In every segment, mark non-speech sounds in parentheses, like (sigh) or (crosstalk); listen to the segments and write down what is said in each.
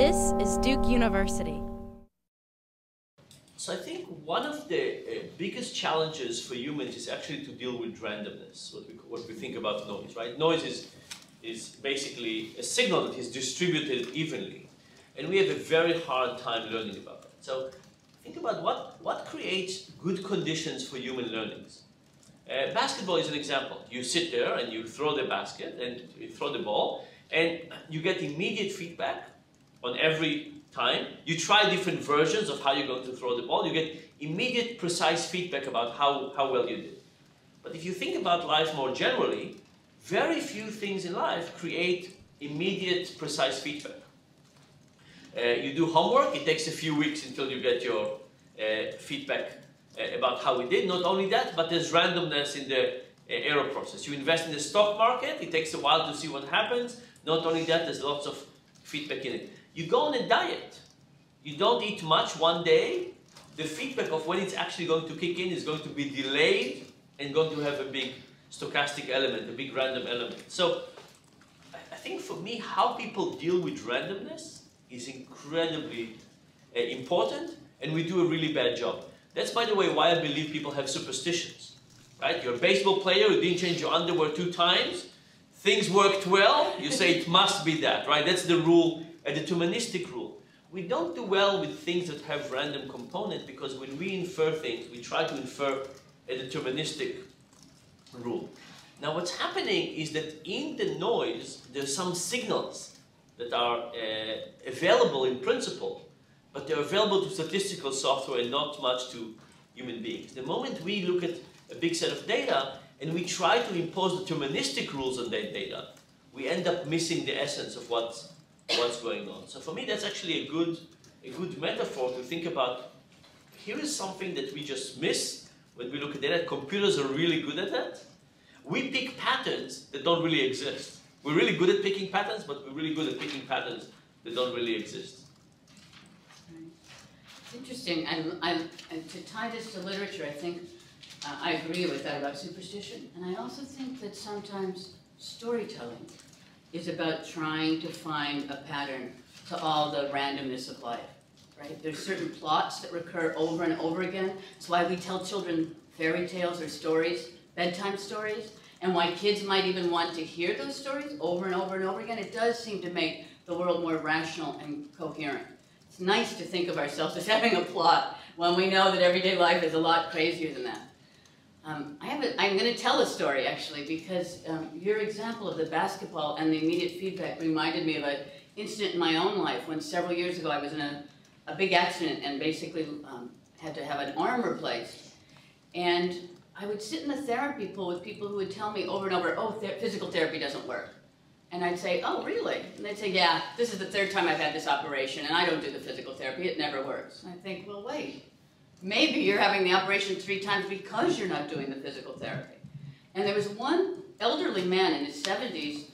This is Duke University. So I think one of the uh, biggest challenges for humans is actually to deal with randomness, what we, what we think about noise, right? Noise is, is basically a signal that is distributed evenly. And we have a very hard time learning about that. So think about what, what creates good conditions for human learnings. Uh, basketball is an example. You sit there and you throw the basket and you throw the ball, and you get immediate feedback on every time. You try different versions of how you're going to throw the ball. You get immediate, precise feedback about how, how well you did. But if you think about life more generally, very few things in life create immediate, precise feedback. Uh, you do homework, it takes a few weeks until you get your uh, feedback uh, about how we did. Not only that, but there's randomness in the uh, error process. You invest in the stock market, it takes a while to see what happens. Not only that, there's lots of feedback in it. You go on a diet. You don't eat much one day. The feedback of when it's actually going to kick in is going to be delayed and going to have a big stochastic element, a big random element. So I think for me, how people deal with randomness is incredibly uh, important, and we do a really bad job. That's, by the way, why I believe people have superstitions. Right? You're a baseball player who didn't change your underwear two times. Things worked well. You say it must be that, right? That's the rule a deterministic rule. We don't do well with things that have random components because when we infer things, we try to infer a deterministic rule. Now what's happening is that in the noise, there's some signals that are uh, available in principle, but they're available to statistical software and not much to human beings. The moment we look at a big set of data and we try to impose deterministic rules on that data, we end up missing the essence of what's what's going on. So for me, that's actually a good, a good metaphor to think about. Here is something that we just miss when we look at data. Computers are really good at that. We pick patterns that don't really exist. We're really good at picking patterns, but we're really good at picking patterns that don't really exist. Interesting, and, I, and to tie this to literature, I think uh, I agree with that about superstition, and I also think that sometimes storytelling is about trying to find a pattern to all the randomness of life, right? There's certain plots that recur over and over again. It's why we tell children fairy tales or stories, bedtime stories, and why kids might even want to hear those stories over and over and over again. It does seem to make the world more rational and coherent. It's nice to think of ourselves as (laughs) having a plot when we know that everyday life is a lot crazier than that. Um, I have a, I'm going to tell a story actually because um, your example of the basketball and the immediate feedback reminded me of an incident in my own life when several years ago I was in a, a big accident and basically um, had to have an arm replaced. And I would sit in the therapy pool with people who would tell me over and over, oh, physical therapy doesn't work. And I'd say, oh, really? And they'd say, yeah, this is the third time I've had this operation and I don't do the physical therapy, it never works. And I think, well, wait, Maybe you're having the operation three times because you're not doing the physical therapy. And there was one elderly man in his 70s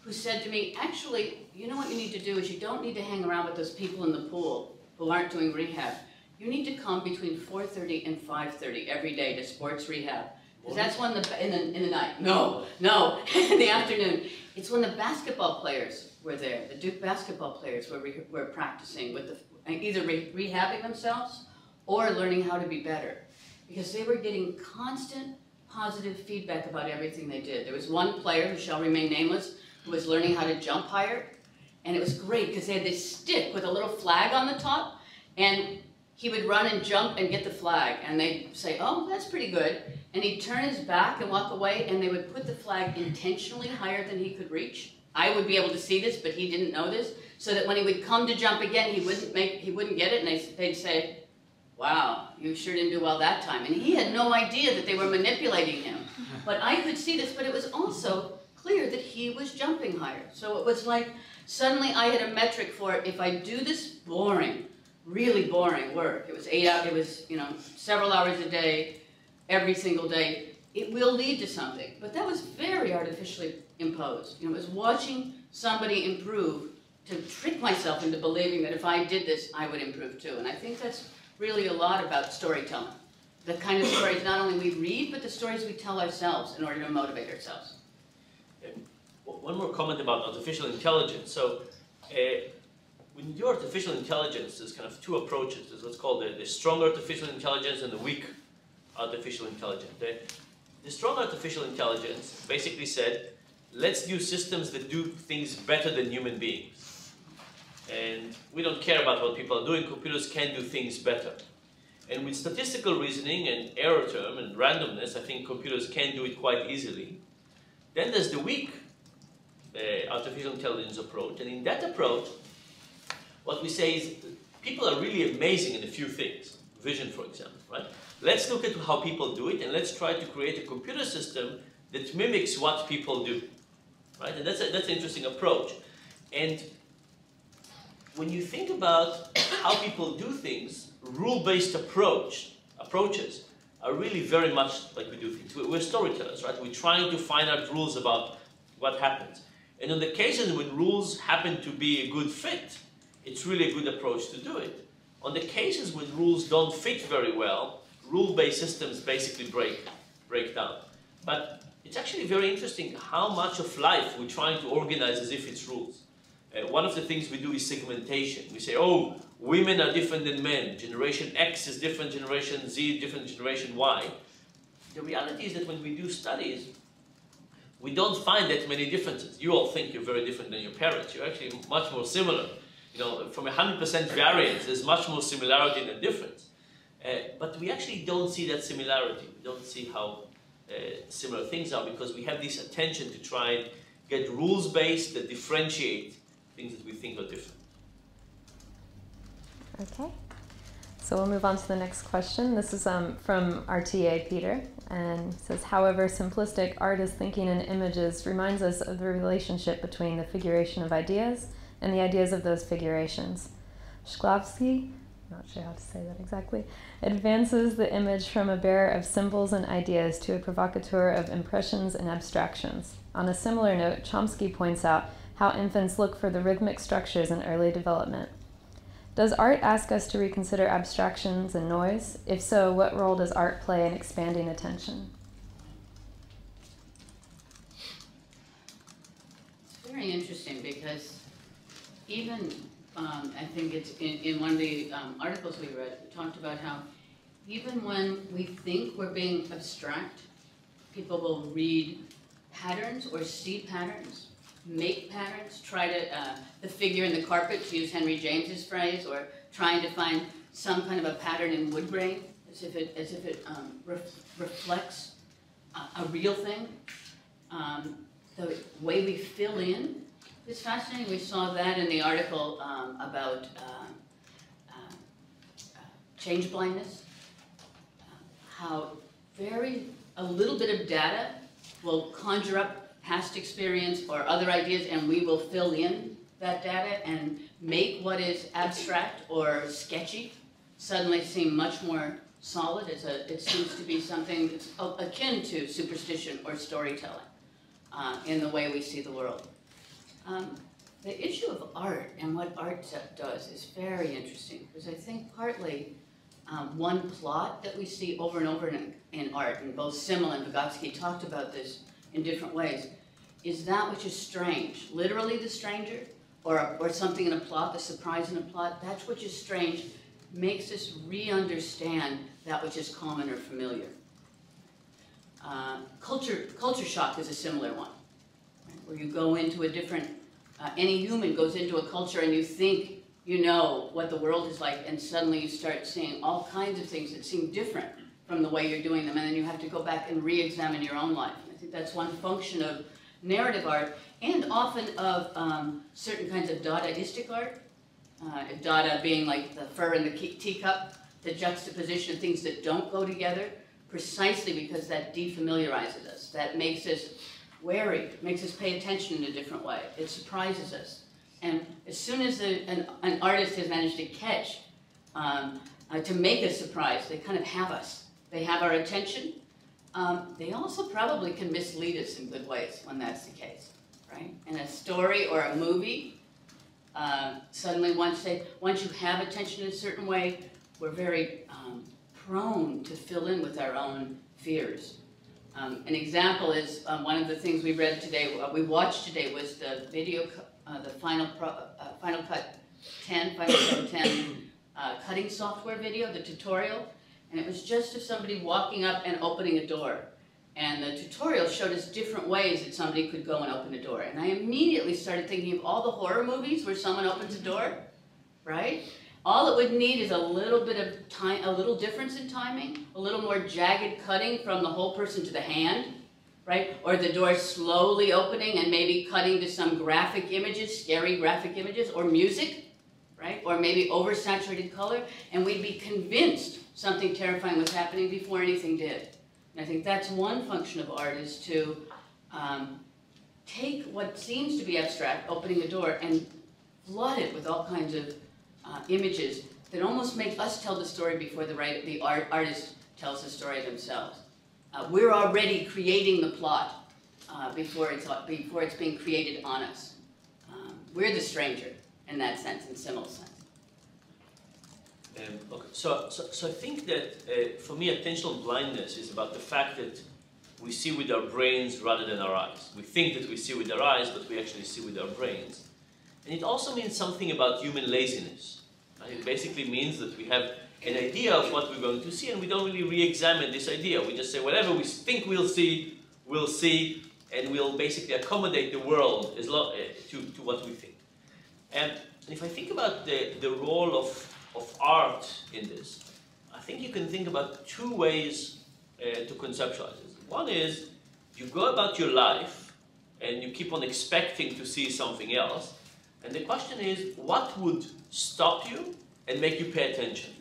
who said to me, actually, you know what you need to do is you don't need to hang around with those people in the pool who aren't doing rehab. You need to come between 4.30 and 5.30 every day to sports rehab. Because that's when the, in the, in the night, no, no, (laughs) in the afternoon. It's when the basketball players were there, the Duke basketball players were, re, were practicing with the, either re, rehabbing themselves or learning how to be better. Because they were getting constant positive feedback about everything they did. There was one player who shall remain nameless who was learning how to jump higher. And it was great because they had this stick with a little flag on the top. And he would run and jump and get the flag. And they'd say, oh, that's pretty good. And he'd turn his back and walk away. And they would put the flag intentionally higher than he could reach. I would be able to see this, but he didn't know this. So that when he would come to jump again, he wouldn't make, he wouldn't get it. And they, they'd say, wow, you sure didn't do well that time. And he had no idea that they were manipulating him. (laughs) But I could see this, but it was also clear that he was jumping higher. So it was like, suddenly I had a metric for it. If I do this boring, really boring work, it was eight hours, it was, you know, several hours a day, every single day, it will lead to something. But that was very artificially imposed. You know, it was watching somebody improve to trick myself into believing that if I did this, I would improve too. And I think that's really a lot about storytelling. The kind of stories not only we read, but the stories we tell ourselves in order to motivate ourselves. one more comment about artificial intelligence. So, uh, when you do artificial intelligence, there's kind of two approaches. There's what's called the, the strong artificial intelligence and the weak artificial intelligence. The, the strong artificial intelligence basically said, let's do systems that do things better than human beings. And we don't care about what people are doing, computers can do things better. And with statistical reasoning and error term and randomness, I think computers can do it quite easily. Then there's the weak uh, artificial intelligence approach. And in that approach, what we say is people are really amazing in a few things. Vision, for example, right? Let's look at how people do it and let's try to create a computer system that mimics what people do, right? And that's, a, that's an interesting approach. And when you think about how people do things, rule-based approach, approaches are really very much like we do things. We're storytellers, right? We're trying to find out rules about what happens. And in the cases when rules happen to be a good fit, it's really a good approach to do it. On the cases when rules don't fit very well, rule-based systems basically break, break down. But it's actually very interesting how much of life we're trying to organize as if it's rules. Uh, one of the things we do is segmentation. We say, oh, women are different than men. Generation X is different, Generation Z different, Generation Y. The reality is that when we do studies, we don't find that many differences. You all think you're very different than your parents. You're actually much more similar. You know, from 100% variance, there's much more similarity than difference. Uh, but we actually don't see that similarity. We don't see how uh, similar things are because we have this attention to try and get rules-based that differentiate things that we think are different. Okay. So we'll move on to the next question. This is um, from RTA Peter and says, however, simplistic art is thinking in images reminds us of the relationship between the figuration of ideas and the ideas of those figurations. Shklovsky, not sure how to say that exactly, advances the image from a bearer of symbols and ideas to a provocateur of impressions and abstractions. On a similar note, Chomsky points out how infants look for the rhythmic structures in early development. Does art ask us to reconsider abstractions and noise? If so, what role does art play in expanding attention? It's very interesting because even, um, I think it's in, in one of the um, articles we read, we talked about how even when we think we're being abstract, people will read patterns or see patterns make patterns, try to, uh, the figure in the carpet, to use Henry James's phrase, or trying to find some kind of a pattern in wood grain, as if it, as if it um, reflects a, a, real thing. Um, the way we fill in is fascinating. We saw that in the article um, about uh, uh, uh change blindness, how very, a little bit of data will conjure up past experience or other ideas and we will fill in that data and make what is abstract or sketchy suddenly seem much more solid. A, it seems to be something that's akin to superstition or storytelling uh, in the way we see the world. Um, the issue of art and what art does is very interesting because I think partly um, one plot that we see over and over in, in art, and both Simmel and Vygotsky talked about this in different ways, is that which is strange. Literally the stranger, or, or something in a plot, the surprise in a plot, that which is strange makes us re-understand that which is common or familiar. Uh, culture, culture shock is a similar one, right? where you go into a different, uh, any human goes into a culture and you think you know what the world is like, and suddenly you start seeing all kinds of things that seem different from the way you're doing them, and then you have to go back and re-examine your own life. Think that's one function of narrative art, and often of um, certain kinds of Dadaistic art. Uh, Dada being like the fur and the teacup, the juxtaposition of things that don't go together, precisely because that defamiliarizes us. That makes us wary, makes us pay attention in a different way. It surprises us. And as soon as a, an, an, artist has managed to catch, um, uh, to make us surprised, they kind of have us. They have our attention, um, they also probably can mislead us in good ways when that's the case, right? In a story or a movie, uh, suddenly once they, once you have attention in a certain way, we're very um, prone to fill in with our own fears. Um, an example is um, one of the things we read today, uh, we watched today was the video, uh, the final, pro, uh, final cut 10, Final Cut 10 uh, cutting software video, the tutorial, and it was just of somebody walking up and opening a door. And the tutorial showed us different ways that somebody could go and open a door. And I immediately started thinking of all the horror movies where someone opens a mm-hmm. door, right? All it would need is a little bit of time, a little difference in timing, a little more jagged cutting from the whole person to the hand, right? Or the door slowly opening and maybe cutting to some graphic images, scary graphic images, or music, right? Or maybe oversaturated color, and we'd be convinced something terrifying was happening before anything did. And I think that's one function of art is to um, take what seems to be abstract, opening a door, and flood it with all kinds of uh, images that almost make us tell the story before the, the art, artist tells the story themselves. Uh, we're already creating the plot uh, before, it's, before it's being created on us. Um, we're the stranger in that sense, in similar sense. Um, okay, so, so, so I think that uh, for me, attentional blindness is about the fact that we see with our brains rather than our eyes. We think that we see with our eyes, but we actually see with our brains. And it also means something about human laziness. Right? It basically means that we have an idea of what we're going to see, and we don't really re-examine this idea. We just say whatever we think we'll see, we'll see, and we'll basically accommodate the world as lo- uh, to, to what we think. And if I think about the, the role of of art in this, I think you can think about two ways uh, to conceptualize this. One is you go about your life and you keep on expecting to see something else, and the question is what would stop you and make you pay attention?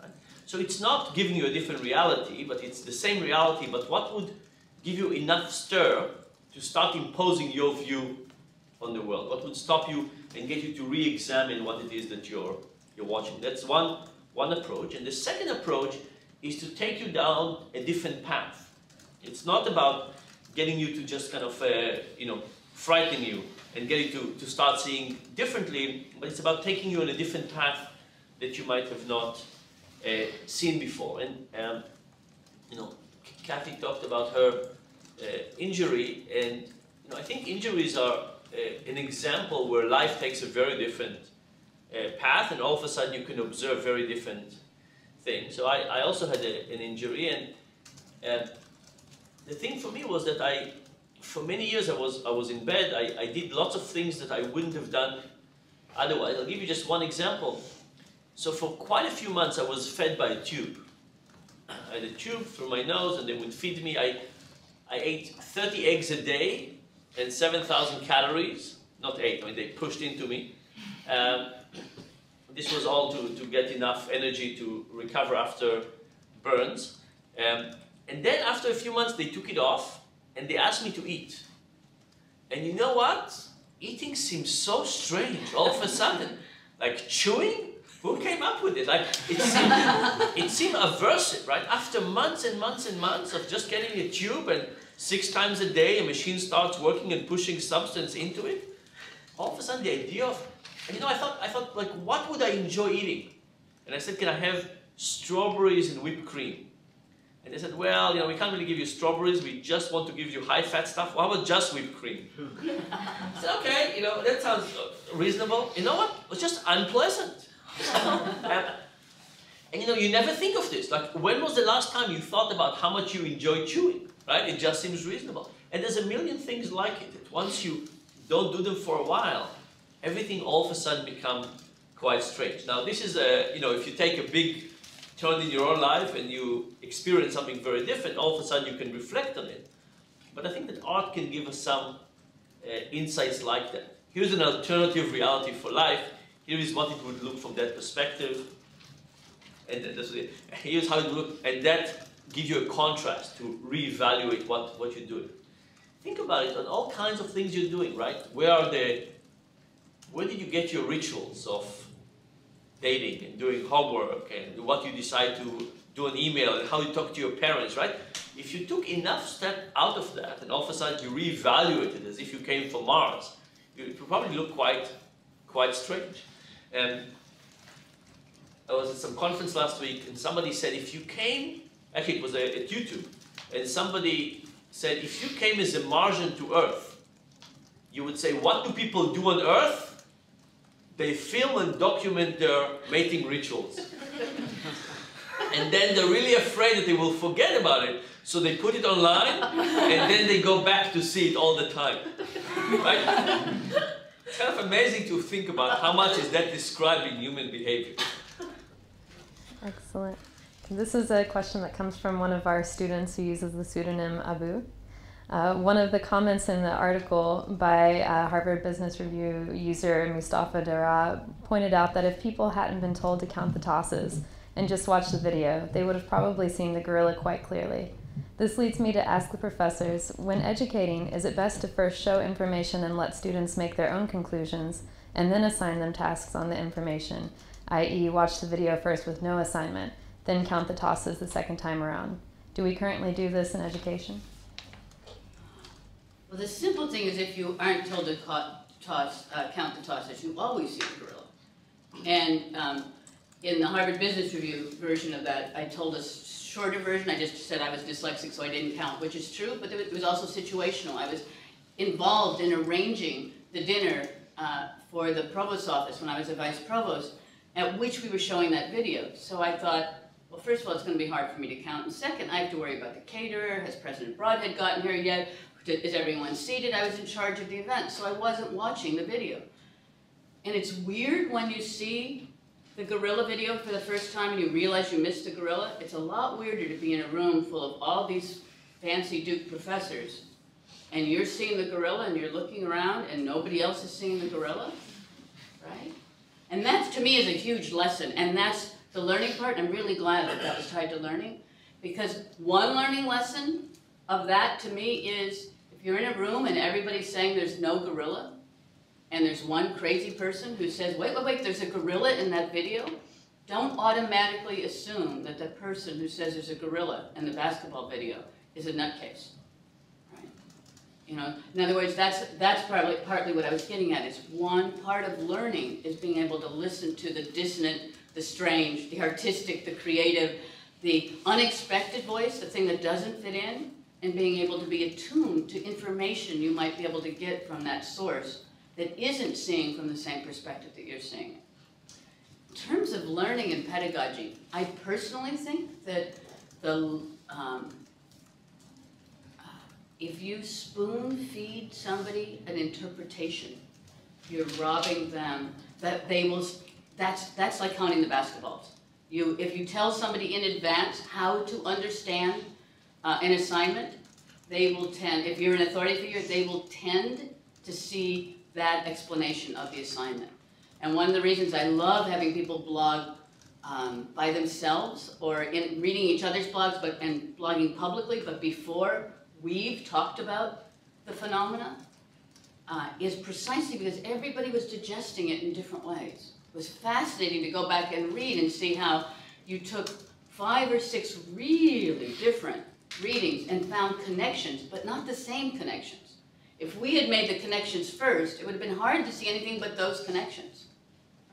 Right? So it's not giving you a different reality, but it's the same reality, but what would give you enough stir to start imposing your view on the world? What would stop you and get you to re-examine what it is that you're you're watching. That's one, one approach. And the second approach is to take you down a different path. It's not about getting you to just kind of, uh, you know, frighten you and get you to, to start seeing differently, but it's about taking you on a different path that you might have not uh, seen before. And, um, you know, Cathy talked about her uh, injury, and, you know, I think injuries are uh, an example where life takes a very different uh, path, and all of a sudden you can observe very different things. So I, I also had a, an injury, and uh, the thing for me was that I, for many years I was I was in bed. I, I did lots of things that I wouldn't have done otherwise. I'll give you just one example. So for quite a few months I was fed by a tube. I had a tube through my nose, and they would feed me. I I ate 30 eggs a day and 7,000 calories. Not eight. I mean they pushed into me. Um, this was all to, to get enough energy to recover after burns. Um, and then after a few months, they took it off and they asked me to eat. And you know what? Eating seems so strange all of a sudden. (laughs) Like chewing? Who came up with it? Like it seemed, (laughs) it seemed aversive, right? After months and months and months of just getting a tube and six times a day a machine starts working and pushing substance into it, all of a sudden the idea of and you know, I thought, I thought, like, what would I enjoy eating? And I said, can I have strawberries and whipped cream? And they said, well, you know, we can't really give you strawberries. We just want to give you high-fat stuff. How about just whipped cream? (laughs) I said, okay, you know, that sounds uh, reasonable. You know what? It's just unpleasant. (laughs) and, and, you know, you never think of this. Like, when was the last time you thought about how much you enjoy chewing? Right? It just seems reasonable. And there's a million things like it. Once you don't do them for a while, everything all of a sudden become quite strange. Now this is a, you know, if you take a big turn in your own life and you experience something very different, all of a sudden you can reflect on it. But I think that art can give us some uh, insights like that. Here's an alternative reality for life. Here is what it would look from that perspective. And here's how it would look. And that gives you a contrast to reevaluate what, what you're doing. Think about it on all kinds of things you're doing, right? Where are the where did you get your rituals of dating and doing homework and what you decide to do an email and how you talk to your parents, right? If you took enough step out of that and all of a sudden you reevaluate it as if you came from Mars, it would probably look quite, quite strange. And I was at some conference last week and somebody said if you came, actually it was at YouTube, and somebody said if you came as a Martian to Earth, you would say, what do people do on Earth? They film and document their mating rituals. and then they're really afraid that they will forget about it, so they put it online and then they go back to see it all the time. Right? It's kind of amazing to think about how much is that describing human behavior. Excellent. This is a question that comes from one of our students who uses the pseudonym Abu. Uh, one of the comments in the article by uh, Harvard Business Review user Mustafa Dara pointed out that if people hadn't been told to count the tosses and just watched the video, they would have probably seen the gorilla quite clearly. This leads me to ask the professors when educating, is it best to first show information and let students make their own conclusions, and then assign them tasks on the information, i.e., watch the video first with no assignment, then count the tosses the second time around? Do we currently do this in education? Well, the simple thing is if you aren't told to toss, uh, count the tosses, you always see a gorilla. And um, in the Harvard Business Review version of that, I told a shorter version. I just said I was dyslexic, so I didn't count, which is true, but it was also situational. I was involved in arranging the dinner uh, for the provost's office when I was a vice provost, at which we were showing that video. So I thought, well, first of all, it's going to be hard for me to count. And second, I have to worry about the caterer. Has President Brodhead gotten here yet? Is everyone seated? I was in charge of the event, so I wasn't watching the video. And it's weird when you see the gorilla video for the first time and you realize you missed a gorilla. It's a lot weirder to be in a room full of all these fancy Duke professors and you're seeing the gorilla and you're looking around and nobody else is seeing the gorilla, right? And that to me is a huge lesson and that's the learning part. I'm really glad that that was tied to learning because one learning lesson of that to me is you're in a room and everybody's saying there's no gorilla, and there's one crazy person who says, wait, wait, wait, there's a gorilla in that video, don't automatically assume that the person who says there's a gorilla in the basketball video is a nutcase. Right? You know, in other words, that's, that's probably partly what I was getting at, is one part of learning is being able to listen to the dissonant, the strange, the artistic, the creative, the unexpected voice, the thing that doesn't fit in, and being able to be attuned to information you might be able to get from that source that isn't seeing from the same perspective that you're seeing. In terms of learning and pedagogy, I personally think that the um, if you spoon feed somebody an interpretation, you're robbing them that they will. That's that's like counting the basketballs. You if you tell somebody in advance how to understand uh, an assignment, they will tend, if you're an authority figure, they will tend to see that explanation of the assignment. And one of the reasons I love having people blog um, by themselves or in reading each other's blogs but and blogging publicly, but before we've talked about the phenomena, uh, is precisely because everybody was digesting it in different ways. It was fascinating to go back and read and see how you took five or six really different readings and found connections, but not the same connections. If we had made the connections first, it would have been hard to see anything but those connections.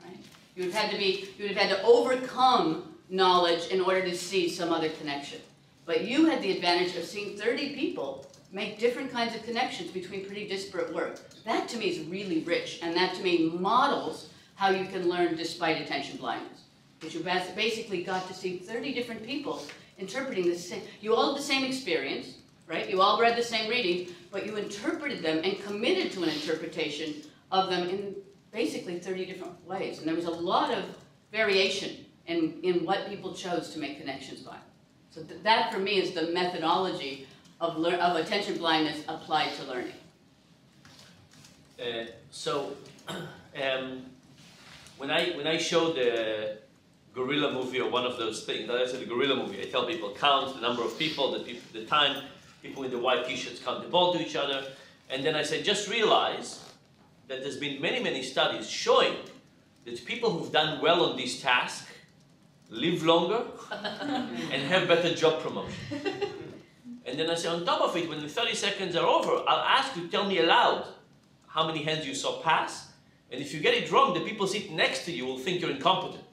Right? You would have had to be, you would have had to overcome knowledge in order to see some other connection. But you had the advantage of seeing 30 people make different kinds of connections between pretty disparate work. That to me is really rich, and that to me models how you can learn despite attention blindness. Because you basically got to see 30 different people interpreting the same, you all had the same experience, right? You all read the same reading, but you interpreted them and committed to an interpretation of them in basically 30 different ways. And there was a lot of variation in, in what people chose to make connections by. So th that for me is the methodology of, of attention blindness applied to learning. Uh, so (clears throat) um, when I when I showed the gorilla movie or one of those things. I said the gorilla movie. I tell people count the number of people, the, people, the time people in the white t-shirts count the ball to each other. And then I said, just realize that there's been many, many studies showing that people who've done well on this task live longer (laughs) and have better job promotion. And then I say, on top of it, when the 30 seconds are over, I'll ask you to tell me aloud how many hands you saw pass. And if you get it wrong, the people sitting next to you will think you're incompetent.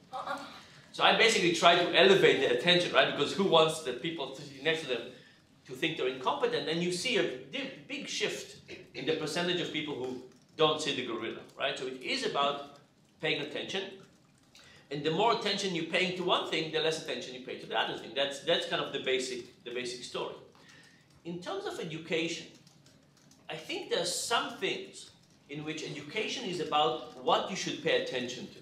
So I basically try to elevate the attention, right? Because who wants the people sitting next to them to think they're incompetent? And you see a big shift in the percentage of people who don't see the gorilla, right? So it is about paying attention. And the more attention you're paying to one thing, the less attention you pay to the other thing. That's, that's kind of the basic, the basic story. In terms of education, I think there are some things in which education is about what you should pay attention to.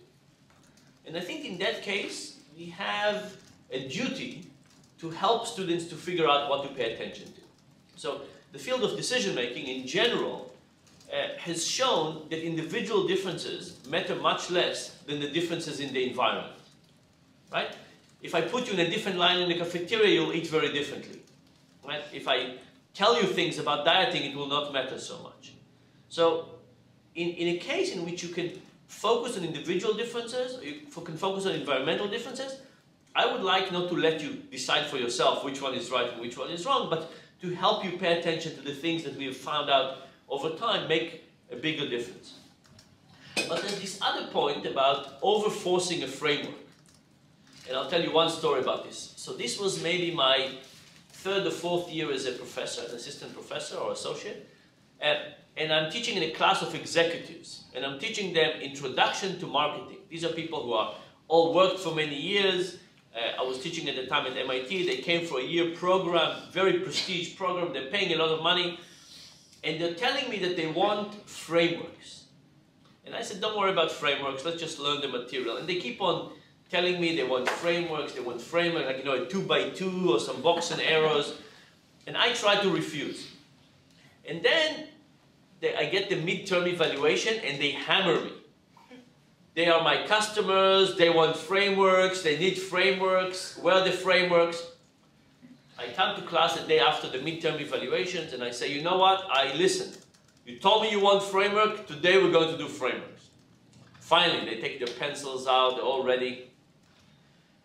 And I think in that case, we have a duty to help students to figure out what to pay attention to. So the field of decision making in general uh, has shown that individual differences matter much less than the differences in the environment. Right? If I put you in a different line in the cafeteria, you'll eat very differently. Right? If I tell you things about dieting, it will not matter so much. So in, in a case in which you can focus on individual differences, you can focus on environmental differences, I would like not to let you decide for yourself which one is right and which one is wrong, but to help you pay attention to the things that we have found out over time make a bigger difference. But there's this other point about overforcing a framework. And I'll tell you one story about this. So this was maybe my third or fourth year as a professor, an assistant professor or associate. And, and I'm teaching in a class of executives. And I'm teaching them introduction to marketing. These are people who are all worked for many years. Uh, I was teaching at the time at MIT. They came for a year program, very prestige program. They're paying a lot of money. And they're telling me that they want frameworks. And I said, don't worry about frameworks. Let's just learn the material. And they keep on telling me they want frameworks, they want framework, like, you know, a two by two or some box and arrows. And I try to refuse. And then they, I get the midterm evaluation and they hammer me. They are my customers, they want frameworks, they need frameworks, where are the frameworks? I come to class the day after the midterm evaluations and I say, you know what, I listen. You told me you want framework, today we're going to do frameworks. Finally, they take their pencils out, they're all ready.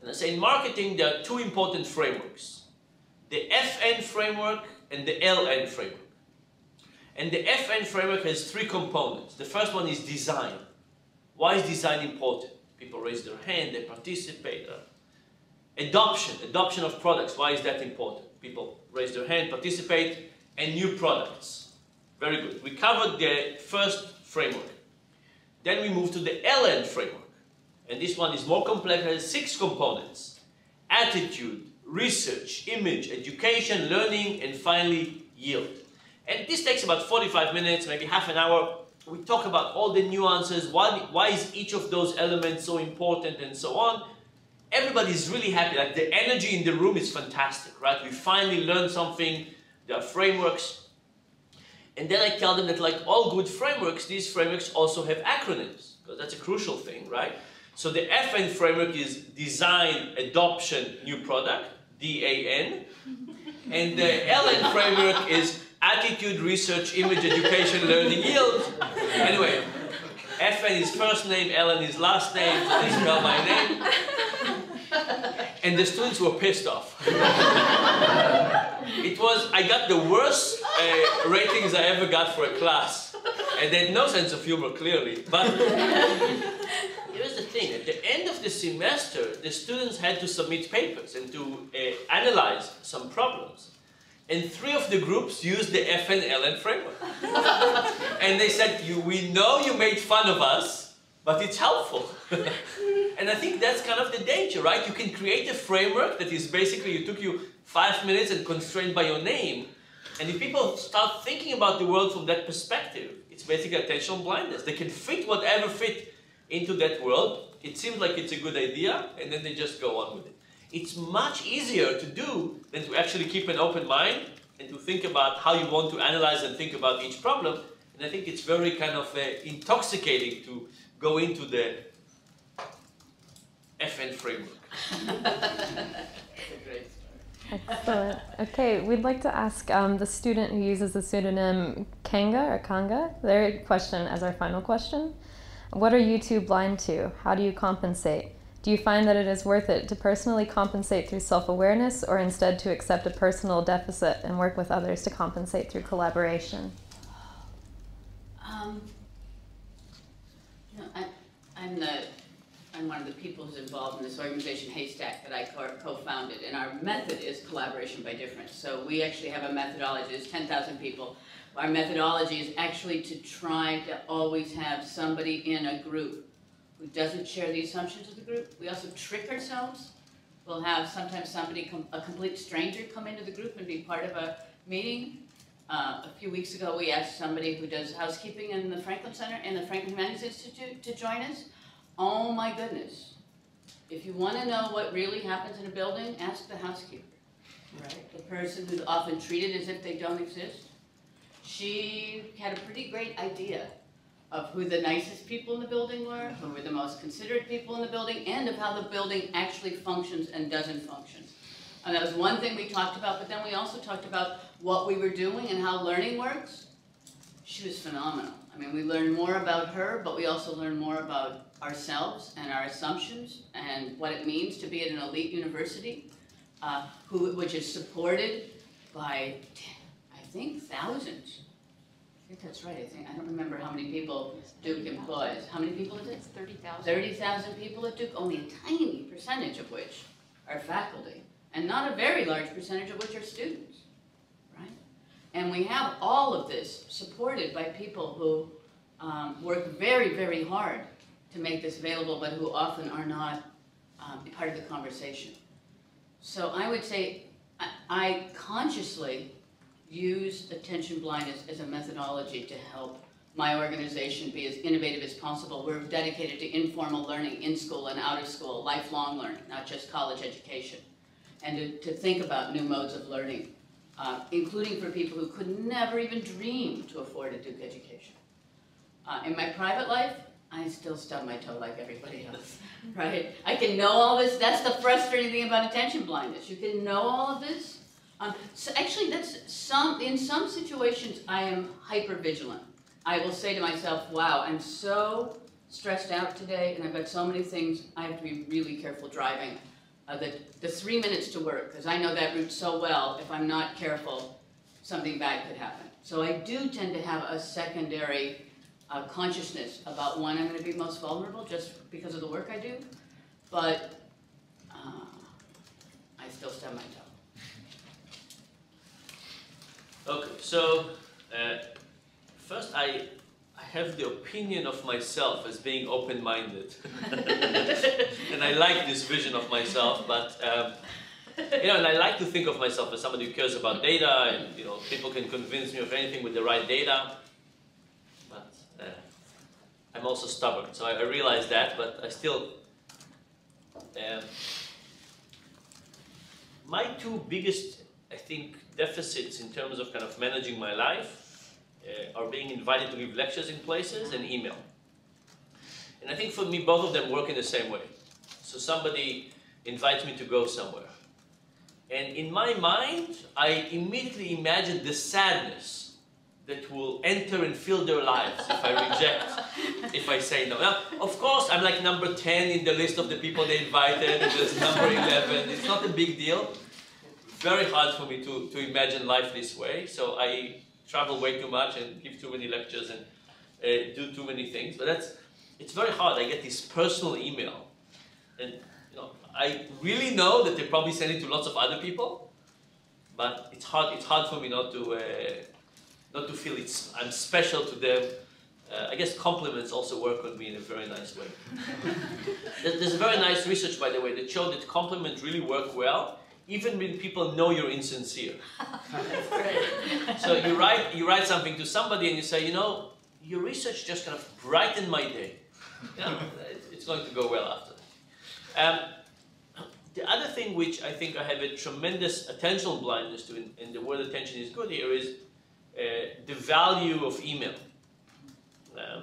And I say, in marketing, there are two important frameworks. The FN framework and the LN framework. And the FN framework has three components. The first one is design. Why is design important? People raise their hand, they participate. Uh, adoption, adoption of products. Why is that important? People raise their hand, participate, and new products. Very good. We covered the first framework. Then we move to the LN framework. And this one is more complex, it has six components. Attitude, research, image, education, learning, and finally yield. And this takes about 45 minutes, maybe half an hour. We talk about all the nuances, why, why is each of those elements so important and so on. Everybody's really happy, like the energy in the room is fantastic, right? We finally learned something, there are frameworks. And then I tell them that like all good frameworks, these frameworks also have acronyms, because that's a crucial thing, right? So the FN framework is Design, Adoption, New Product, D-A-N. And the LN framework is Attitude, Research, Image, Education, (laughs) Learning, Yield. Anyway, FN is first name, LN is last name, they spell my name. And the students were pissed off. (laughs) it was, I got the worst uh, ratings I ever got for a class. And they had no sense of humor, clearly. But here's the thing, at the end of the semester, the students had to submit papers and to uh, analyze some problems. And three of the groups used the FNLN framework. (laughs) and they said, you, we know you made fun of us, but it's helpful. (laughs) and I think that's kind of the danger, right? You can create a framework that is basically, it took you five minutes and constrained by your name. And if people start thinking about the world from that perspective, it's basically attentional blindness. They can fit whatever fit into that world. It seems like it's a good idea, and then they just go on with it. It's much easier to do than to actually keep an open mind and to think about how you want to analyze and think about each problem. And I think it's very kind of uh, intoxicating to go into the FN framework. (laughs) Excellent. Okay, we'd like to ask um, the student who uses the pseudonym Kanga or Kanga their question as our final question. What are you two blind to? How do you compensate? Do you find that it is worth it to personally compensate through self awareness or instead to accept a personal deficit and work with others to compensate through collaboration? Um, you know, I, I'm the I'm one of the people who's involved in this organization HASTAC that I co-founded, and our method is collaboration by difference. So we actually have a methodology. There's 10,000 people. Our methodology is actually to try to always have somebody in a group who doesn't share the assumptions of the group. We also trick ourselves. We'll have sometimes somebody, com- a complete stranger, come into the group and be part of a meeting. Uh, a few weeks ago, we asked somebody who does housekeeping in the Franklin Center and the Franklin Humanities Institute to join us. Oh my goodness. If you want to know what really happens in a building, ask the housekeeper. Right. The person who's often treated as if they don't exist. She had a pretty great idea of who the nicest people in the building were, who were the most considerate people in the building, and of how the building actually functions and doesn't function. And that was one thing we talked about, but then we also talked about what we were doing and how learning works. She was phenomenal. I mean, we learned more about her, but we also learned more about ourselves and our assumptions and what it means to be at an elite university, uh, who, which is supported by, I think, thousands. I think that's right, I think, I don't remember how many people Duke employs. How many people is it? It's thirty thousand. Thirty thousand people at Duke, only a tiny percentage of which are faculty, and not a very large percentage of which are students, right? And we have all of this supported by people who um, work very, very hard to make this available, but who often are not um, part of the conversation. So I would say I, I consciously use attention blindness as a methodology to help my organization be as innovative as possible. We're dedicated to informal learning in school and out of school, lifelong learning, not just college education. And to, to think about new modes of learning, uh, including for people who could never even dream to afford a Duke education. Uh, in my private life, I still stub my toe like everybody else, (laughs) right? I can know all this, that's the frustrating thing about attention blindness. You can know all of this. Um, so actually, that's some, in some situations, I am hyper vigilant. I will say to myself, wow, I'm so stressed out today and I've got so many things, I have to be really careful driving. Uh, the, the three minutes to work, because I know that route so well, if I'm not careful, something bad could happen. So I do tend to have a secondary uh, consciousness about when I'm going to be most vulnerable, just because of the work I do. But uh, I still stub my toe. Okay, so uh, first I, I have the opinion of myself as being open-minded, (laughs) and I like this vision of myself. But um, you know, and I like to think of myself as somebody who cares about data, and you know, people can convince me of anything with the right data. But uh, I'm also stubborn, so I, I realize that. But I still. Um, my two biggest, I think, deficits in terms of kind of managing my life uh, are being invited to give lectures in places and email. And I think for me, both of them work in the same way. So somebody invites me to go somewhere. And in my mind, I immediately imagine the sadness that will enter and fill their lives if I reject, (laughs) if I say no. Now, of course, I'm like number 10 in the list of the people they invited, there's number 11. It's not a big deal very hard for me to, to imagine life this way. So I travel way too much and give too many lectures and uh, do too many things. But that's it's very hard. I get this personal email, and you know I really know that they probably send it to lots of other people, but it's hard. It's hard for me not to uh, not to feel it's I'm special to them. Uh, I guess compliments also work on me in a very nice way. (laughs) There's a very nice research, by the way, that showed that compliments really work well even when people know you're insincere. (laughs) so you write, you write something to somebody and you say, you know, your research just kind of brightened my day. (laughs) You know, it's going to go well after that. Um, the other thing which I think I have a tremendous attentional blindness to, and the word attention is good here, is uh, the value of email. Um,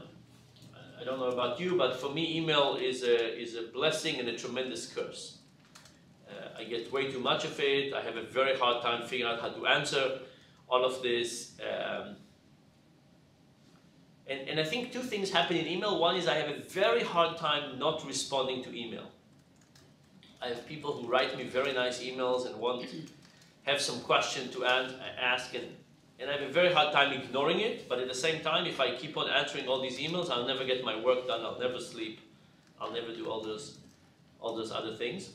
I don't know about you, but for me, email is a, is a blessing and a tremendous curse. Uh, I get way too much of it. I have a very hard time figuring out how to answer all of this. Um, and, and I think two things happen in email. One is I have a very hard time not responding to email. I have people who write me very nice emails and want to (clears throat) have some question to ask, and, and I have a very hard time ignoring it. But at the same time, if I keep on answering all these emails, I'll never get my work done. I'll never sleep. I'll never do all those all those other things.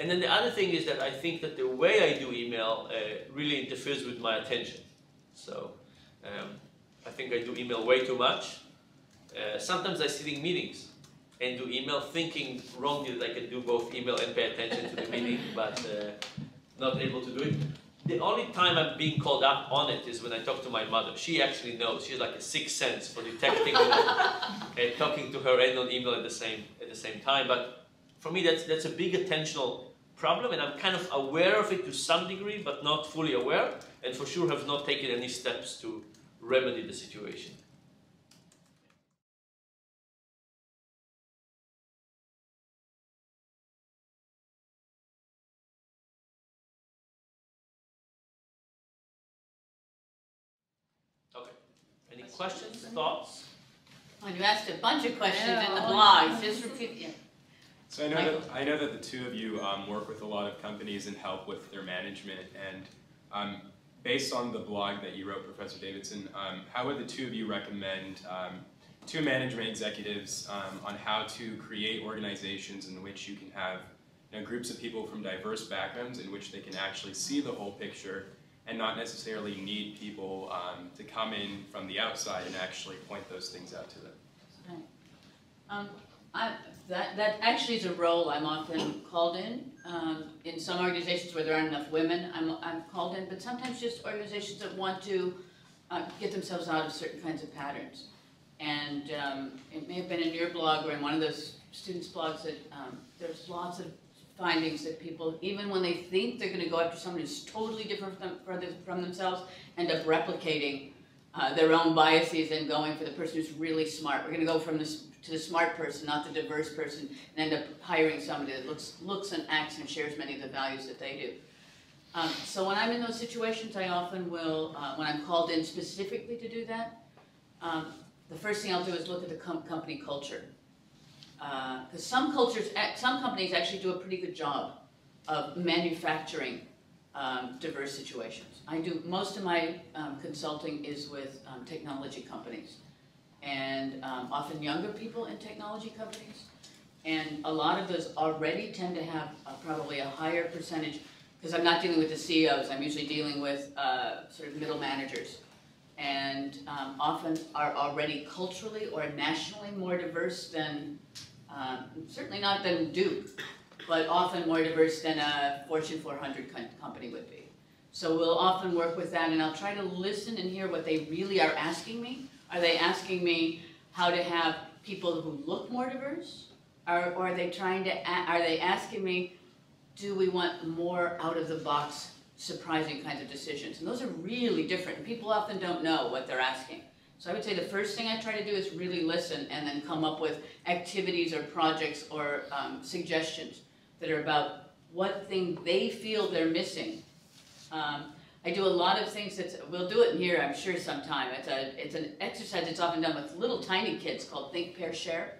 And then the other thing is that I think that the way I do email uh, really interferes with my attention. So um, I think I do email way too much. Uh, sometimes I sit in meetings and do email, thinking wrongly that I can do both email and pay attention to the (laughs) meeting, but uh, not able to do it. The only time I'm being called up on it is when I talk to my mother. She actually knows. She's like a sixth sense for detecting (laughs) and talking to her and on email at the same at the same time. But for me, that's that's a big attentional problem, and I'm kind of aware of it to some degree, but not fully aware, and for sure have not taken any steps to remedy the situation. Okay. Any questions, thoughts? Well, you asked a bunch of questions in the Yeah. blogs, just repeat, yeah. So I know that I know that the two of you um, work with a lot of companies and help with their management. And um, based on the blog that you wrote, Professor Davidson, um, how would the two of you recommend um, to management executives um, on how to create organizations in which you can have you know, groups of people from diverse backgrounds in which they can actually see the whole picture and not necessarily need people um, to come in from the outside and actually point those things out to them. Right. Um, I, that, that actually is a role I'm often called in. Um, in some organizations where there aren't enough women, I'm, I'm called in, but sometimes just organizations that want to uh, get themselves out of certain kinds of patterns. And um, it may have been in your blog or in one of those students' blogs that um, there's lots of findings that people, even when they think they're going to go after someone who's totally different from, from, from themselves, end up replicating uh, their own biases and going for the person who's really smart. We're going to go from this to the smart person, not the diverse person, and end up hiring somebody that looks, looks and acts and shares many of the values that they do. Um, so when I'm in those situations, I often will, uh, when I'm called in specifically to do that, um, the first thing I'll do is look at the com- company culture. Because uh, some cultures, some companies actually do a pretty good job of manufacturing um, diverse situations. I do most of my um, consulting is with um, technology companies, and um, often younger people in technology companies. And a lot of those already tend to have probably a higher percentage, because I'm not dealing with the CEOs. I'm usually dealing with uh, sort of middle managers, and um, often are already culturally or nationally more diverse than um, certainly not than Duke, but often more diverse than a Fortune 400 company would be. So we'll often work with that, and I'll try to listen and hear what they really are asking me. Are they asking me how to have people who look more diverse? Or, or are they trying to, are they asking me, do we want more out of the box, surprising kinds of decisions? And those are really different. And people often don't know what they're asking. So I would say the first thing I try to do is really listen and then come up with activities or projects or um, suggestions that are about what thing they feel they're missing. Um, I do a lot of things that we'll do it in here, I'm sure, sometime. It's a it's an exercise that's often done with little tiny kids called Think, Pair, Share,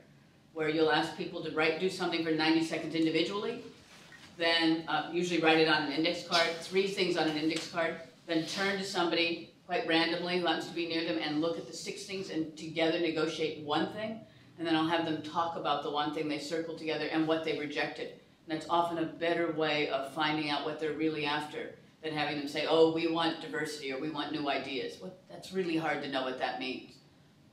where you'll ask people to write do something for 90 seconds individually, then uh, usually write it on an index card, three things on an index card, then turn to somebody quite randomly happens to be near them and look at the six things and together negotiate one thing, and then I'll have them talk about the one thing they circled together and what they rejected. And that's often a better way of finding out what they're really after than having them say, oh, we want diversity or we want new ideas. What, that's really hard to know what that means.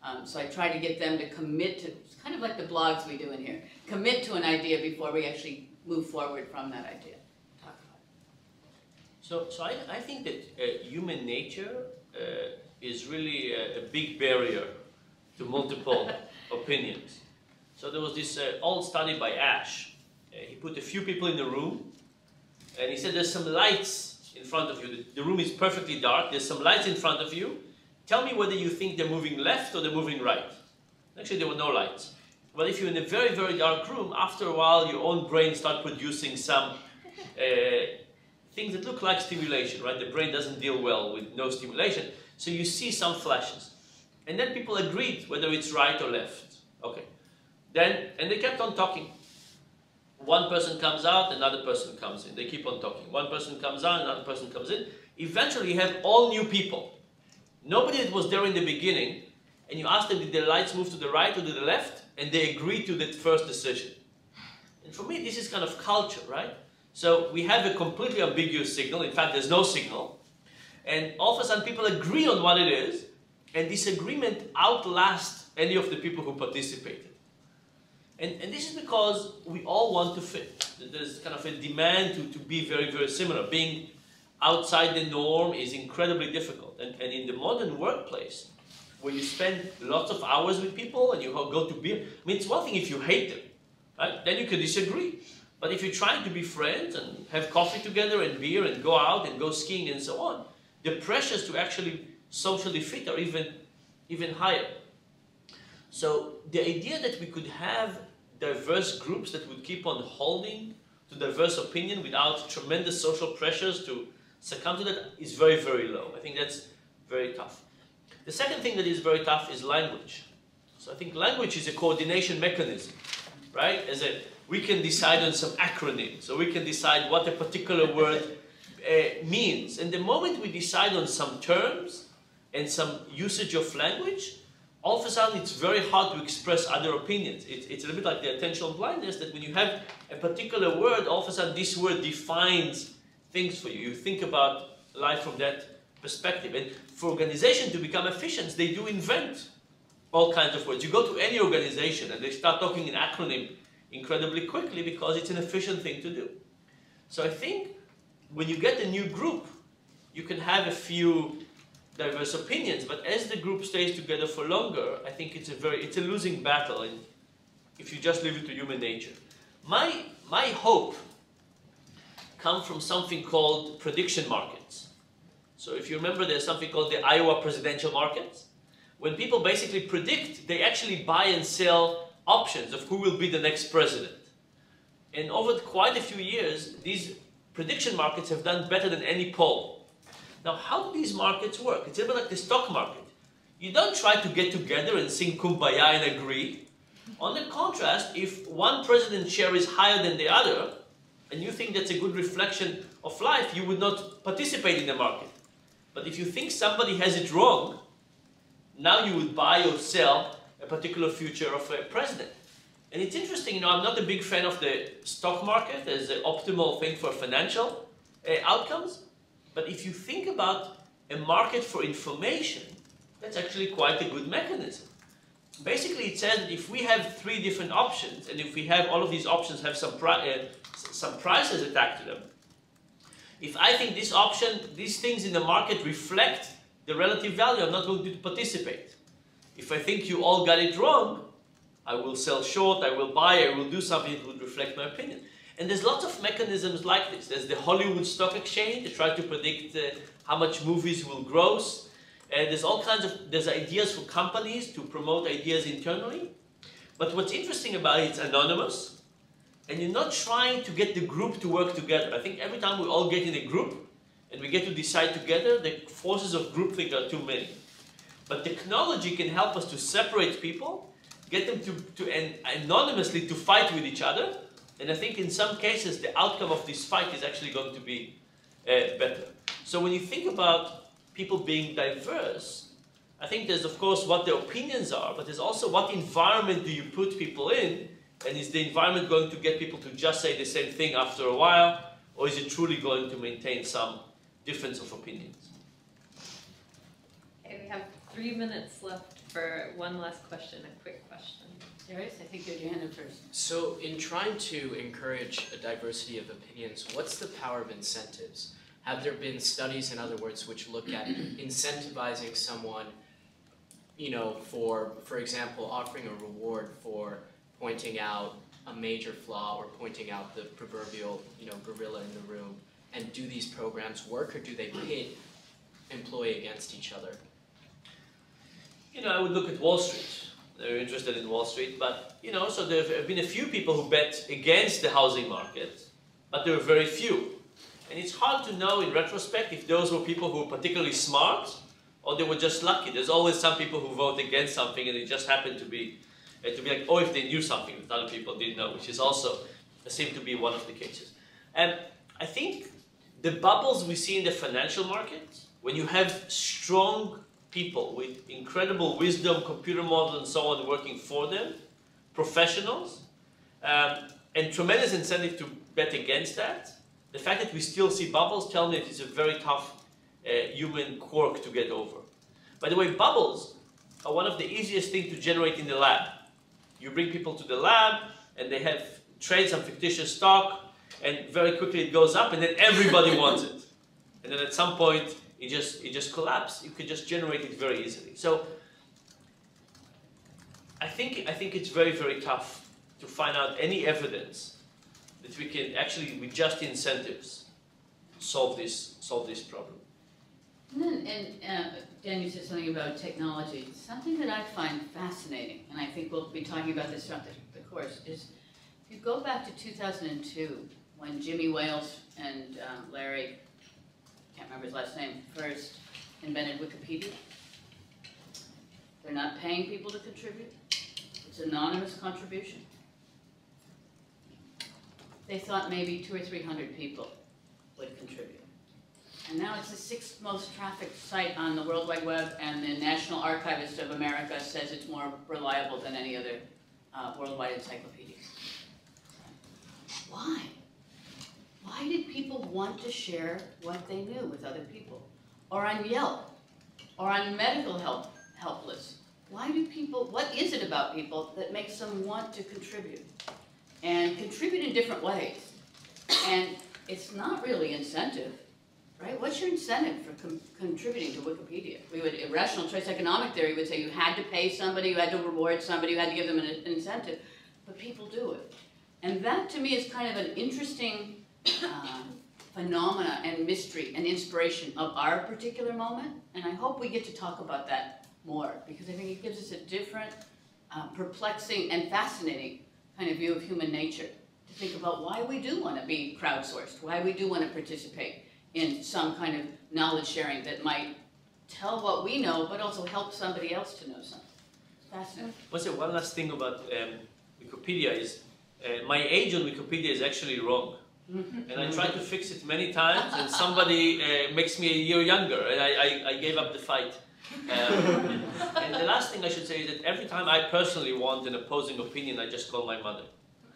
Um, so I try to get them to commit to, it's kind of like the blogs we do in here, commit to an idea before we actually move forward from that idea. Talk about it. So, so I, I think that uh, human nature uh, is really a, a, big barrier to multiple (laughs) opinions. So there was this uh, old study by Asch. Uh, he put a few people in the room, and he said, "There's some lights in front of you. The, the room is perfectly dark. There's some lights in front of you. Tell me whether you think they're moving left or they're moving right. Actually, there were no lights. But if you're in a very, very dark room, after a while, your own brain starts producing some uh, things that look like stimulation, right? The brain doesn't deal well with no stimulation. So you see some flashes. And then people agreed whether it's right or left. Okay. Then, and they kept on talking. One person comes out, another person comes in. They keep on talking. One person comes out, another person comes in. Eventually, you have all new people. Nobody that was there in the beginning, and you ask them, did the lights move to the right or to the left? And they agree to that first decision. And for me, this is kind of culture, right? So we have a completely ambiguous signal. In fact, there's no signal. And all of a sudden, people agree on what it is, and this agreement outlasts any of the people who participated. And, and this is because we all want to fit. There's kind of a demand to, to be very, very similar. Being outside the norm is incredibly difficult. And, and in the modern workplace, where you spend lots of hours with people and you go to beer, I mean, it's one thing if you hate them, right? Then you can disagree. But if you're trying to be friends and have coffee together and beer and go out and go skiing and so on, the pressures to actually socially fit are even, even higher. So the idea that we could have diverse groups that would keep on holding to diverse opinion without tremendous social pressures to succumb to that is very, very low. I think that's very tough. The second thing that is very tough is language. So I think language is a coordination mechanism, right? As a we can decide on some acronyms, so we can decide what a particular (laughs) word uh, means. And the moment we decide on some terms and some usage of language, all of a sudden it's very hard to express other opinions. It, it's a little bit like the attentional blindness that when you have a particular word, all of a sudden this word defines things for you. You think about life from that perspective. And for organizations to become efficient, they do invent all kinds of words. You go to any organization and they start talking in acronym incredibly quickly because it's an efficient thing to do. So I think when you get a new group, you can have a few diverse opinions, but as the group stays together for longer, I think it's a very it's a losing battle and if you just leave it to human nature. My my hope come from something called prediction markets. So if you remember there's something called the Iowa presidential markets. When people basically predict, they actually buy and sell options of who will be the next president. And over quite a few years, these prediction markets have done better than any poll. Now, how do these markets work? It's a bit like the stock market. You don't try to get together and sing kumbaya and agree. On the contrast, if one president's share is higher than the other, and you think that's a good reflection of life, you would not participate in the market. But if you think somebody has it wrong, now you would buy or sell a particular future of a president. And it's interesting, you know, I'm not a big fan of the stock market as the optimal thing for financial uh, outcomes, but if you think about a market for information, that's actually quite a good mechanism. Basically, it says that if we have three different options, and if we have all of these options have some, pri uh, some prices attached to them, if I think this option, these things in the market reflect the relative value, I'm not going to participate. If I think you all got it wrong, I will sell short, I will buy, I will do something that would reflect my opinion. And there's lots of mechanisms like this. There's the Hollywood Stock Exchange to try to predict uh, how much movies will gross. And there's all kinds of, there's ideas for companies to promote ideas internally. But what's interesting about it, it's anonymous. And you're not trying to get the group to work together. I think every time we all get in a group and we get to decide together, the forces of groupthink are too many. But technology can help us to separate people, get them to, to anonymously to fight with each other. And I think in some cases the outcome of this fight is actually going to be uh, better. So when you think about people being diverse, I think there's of course what their opinions are, but there's also what environment do you put people in, and is the environment going to get people to just say the same thing after a while, or is it truly going to maintain some difference of opinions? Okay, we have three minutes left for one last question, a quick question. Darius, I think you're Johanna first. So in trying to encourage a diversity of opinions, what's the power of incentives? Have there been studies, in other words, which look at (clears throat) incentivizing someone, you know, for, for example, offering a reward for pointing out a major flaw or pointing out the proverbial, you know, gorilla in the room? And do these programs work or do they pit employee against each other? you know, I would look at Wall Street. They're interested in Wall Street, but you know, so there have been a few people who bet against the housing market, but there were very few. And it's hard to know in retrospect if those were people who were particularly smart or they were just lucky. There's always some people who vote against something and it just happened to be uh, to be like, oh, if they knew something that other people didn't know, which is also uh, seemed to be one of the cases. And I think the bubbles we see in the financial market, when you have strong people with incredible wisdom, computer models, and so on working for them, professionals, um, and tremendous incentive to bet against that. The fact that we still see bubbles tells me it's a very tough uh, human quirk to get over. By the way, bubbles are one of the easiest things to generate in the lab. you bring people to the lab and they have trade some fictitious stock, and very quickly it goes up, and then everybody wants it. And then at some point, it just it just collapses. You could just generate it very easily. So I think I think it's very very tough to find out any evidence that we can actually with just incentives solve this solve this problem. And then, and uh, Dan, you said something about technology. Something that I find fascinating, and I think we'll be talking about this throughout the, the course, is if you go back to 2002, when Jimmy Wales and um, Larry, can't remember his last name, first invented Wikipedia. They're not paying people to contribute. It's anonymous contribution. They thought maybe two or three hundred people would contribute. And now it's the sixth most trafficked site on the World Wide Web, and the National Archivist of America says it's more reliable than any other uh, worldwide encyclopedia. Why? Why did people want to share what they knew with other people? Or on Yelp? Or on medical help, helpless. Why do people, what is it about people that makes them want to contribute? And contribute in different ways. And it's not really incentive right? What's your incentive for contributing to Wikipedia? We would, rational choice economic theory would say you had to pay somebody, you had to reward somebody, you had to give them an incentive, but people do it. And that to me is kind of an interesting um, phenomena and mystery and inspiration of our particular moment. And I hope we get to talk about that more because I think it gives us a different, uh, perplexing, and fascinating kind of view of human nature to think about why we do want to be crowdsourced, why we do want to participate in some kind of knowledge sharing that might tell what we know, but also help somebody else to know something. Fascinating. What's the one last thing about um, Wikipedia is uh, my age on Wikipedia is actually wrong. (laughs) And I tried to fix it many times, and somebody uh, makes me a year younger, and I, I, I gave up the fight. Um, and the last thing I should say is that every time I personally want an opposing opinion, I just call my mother.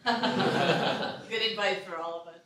(laughs) Good advice for all of us.